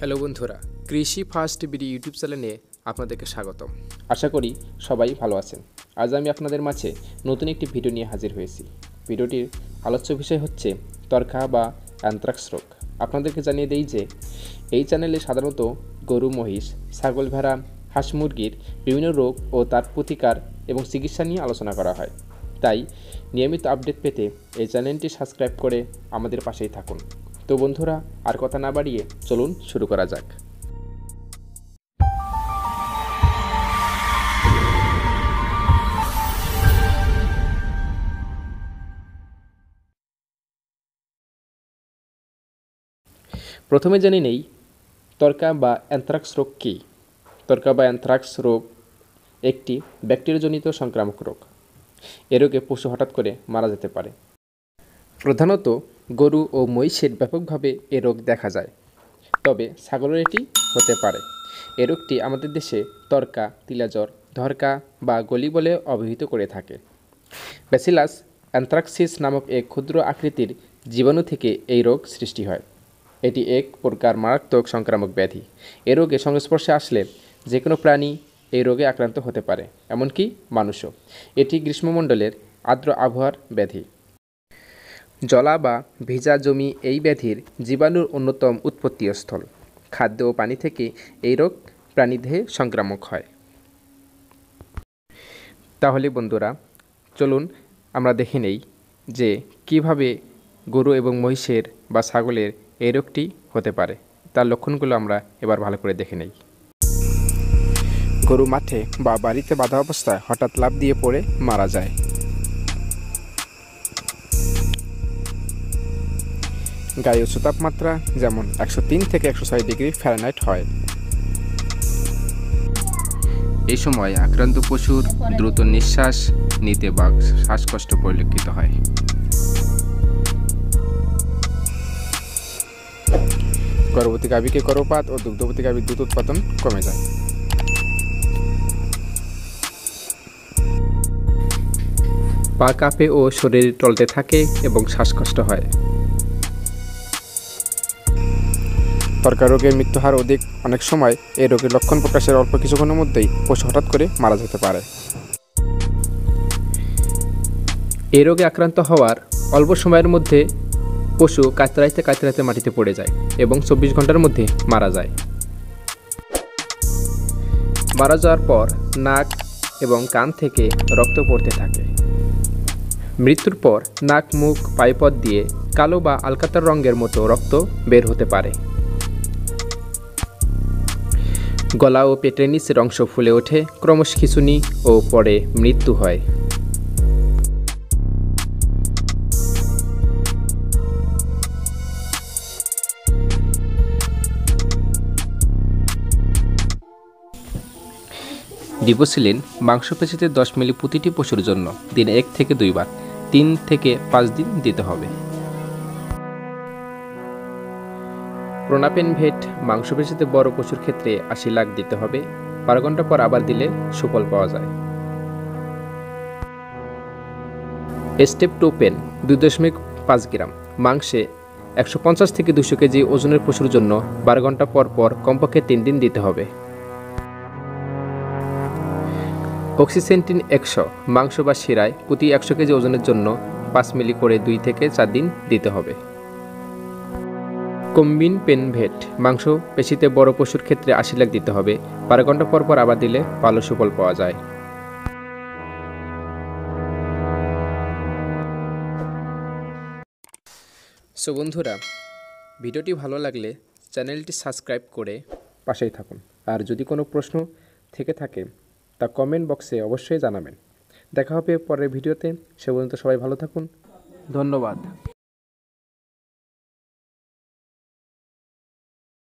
Hello বন্ধুরা, কৃষি first BD YouTube চ্যানেলে আপনাদেরকে স্বাগতম। আশা করি সবাই ভালো আছেন। আজ আমি আপনাদের মাঝে নতুন একটি ভিডিও নিয়ে হাজির হয়েছি। ভিডিওটির আলোচ্য বিষয় হচ্ছে তর্কা বা অ্যান্থ্রাক্স রোগ। আপনাদেরকে জানিয়ে দেই যে, এই চ্যানেলে সাধারণত গরু, মহিষ, ছাগল ভেড়া, হাঁস মুরগির বিভিন্ন রোগ ও তার প্রতিকার এবং চিকিৎসা নিয়ে আলোচনা করা হয়। তাই নিয়মিত আপডেট পেতে এই চ্যানেলটি সাবস্ক্রাইব করে আমাদের পাশেই থাকুন। তো বন্ধুরা, আর কথা না বাড়িয়ে চলুন শুরু করা যাক। প্রথমে জেনে নেই, তর্কা বা অ্যান্থ্রাক্স রোগ কী? তর্কা বা অ্যান্থ্রাক্স রোগ একটি ব্যাকটেরিয়াজনিত সংক্রামক রোগ। এ রোগে পশু হঠাৎ করে মারা যেতে পারে। প্রধানত গরু ও মহিষের ব্যাপকভাবে এ রোগ দেখা যায়। তবে ছাগলের এটি হতে পারে। এ রোগটি আমাদের দেশে তর্কা তিলাজ্বর ধরকা বা গলি বলে অভিহিত করে থাকে। ব্যাসিলাস অ্যান্থ্রাক্সিস নামক এক ক্ষুদ্র আকৃতির জীবাণু থেকে এই রোগ সৃষ্টি হয়। এটি এক প্রকার মারাত্মক সংক্রামক ব্যাধি। এ রোগে সংস্পর্শে আসলে যে কোনো প্রাণী এই রোগে আক্রান্ত হতে পারে, এমনকি মানুষও। এটি গ্রীষ্মমণ্ডলের আর্দ্র আবহাওয়ার ব্যাধি। জলা বা ভেজা জমি এই ব্যাধির জীবাণুর অন্যতম উৎপত্তিস্থল। খাদ্য ও পানি থেকে এই রোগ প্রাণীদেহে সংক্রামক হয়। তাহলে বন্ধুরা, চলুন আমরা দেখে নেই যে কীভাবে গরু এবং মহিষের বা ছাগলের এই রোগটি হতে পারে। তার লক্ষণগুলো আমরা এবার ভালো করে দেখে নেই। গরু মাঠে বা বাড়িতে বাঁধা অবস্থায় হঠাৎ লাভ দিয়ে পড়ে মারা যায়। গায়ে উচ্চ তাপমাত্রা যেমন একশো তিন থেকে একশো ছয় ডিগ্রি ফ্যারেনহাইট হয়। এই সময় আক্রান্ত পশুর দ্রুত নিঃশ্বাস নিতে বা শ্বাসকষ্ট পরিলক্ষিত হয়। গর্ভবতী গাভীকে গর্ভপাত ও দুগ্ধবতী গাভীর দুধ উৎপাদন কমে যায়। পা কাঁপে ও শরীর টলতে থাকে এবং শ্বাসকষ্ট হয়। তর্কা রোগের মৃত্যু হার অধিক? অনেক সময় এই রোগের লক্ষণ প্রকাশের অল্প কিছুক্ষণের মধ্যেই পশু হঠাৎ করে মারা যেতে পারে। এই রোগে আক্রান্ত হওয়ার অল্প সময়ের মধ্যে পশু কাতরাইতে কাতরাইতে মাটিতে পড়ে যায় এবং চব্বিশ ঘণ্টার মধ্যে মারা যায়। মারা যাওয়ার পর নাক এবং কান থেকে রক্ত পড়তে থাকে। মৃত্যুর পর নাক, মুখ পাইপথ দিয়ে কালো বা আলকাতার রঙের মতো রক্ত বের হতে পারে। গলা ও পেটের নিচের অংশ ফুলে ওঠে, ক্রমশ খিচুনি ও পরে মৃত্যু হয়। ডিপোসিলিন মাংসপেশিতে দশ মিলি প্রতিটি পশুর জন্য দিনে এক থেকে দুইবার, তিন থেকে পাঁচ দিন দিতে হবে। প্রোনাপেন ভেট মাংসপেশিতে বড় পশুর ক্ষেত্রে আশি লাখ দিতে হবে। বারো ঘণ্টা পর আবার দিলে সুফল পাওয়া যায়। স্টেপ টু স্টেপটোপেন দুই দশমিক পাঁচ গ্রাম। মাংসে একশো পঞ্চাশ থেকে দুশো কেজি ওজনের পশুর জন্য বারো ঘণ্টা পর পর কমপক্ষে তিন দিন দিতে হবে। অক্সিসেন্টিন একশো, মাংস বা শিরায় প্রতি একশো কেজি ওজনের জন্য পাঁচ মিলি করে দুই থেকে চার দিন দিতে হবে। কম্বিন পেনভেট মাংস, পেশিতে বড় পশুর ক্ষেত্রে আশি লাখ দিতে হবে। বারো ঘণ্টা পর পর আবার দিলে ভালো সুফল পাওয়া যায়। সো বন্ধুরা, ভিডিওটি ভালো লাগলে চ্যানেলটি সাবস্ক্রাইব করে পাশেই থাকুন। আর যদি কোনো প্রশ্ন থেকে থাকে, তা কমেন্ট বক্সে অবশ্যই জানাবেন। দেখা হবে পরের ভিডিওতে। সে পর্যন্ত সবাই ভালো থাকুন। ধন্যবাদ।